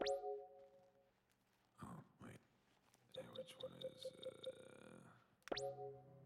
Oh, wait. Yeah, which one is, uh...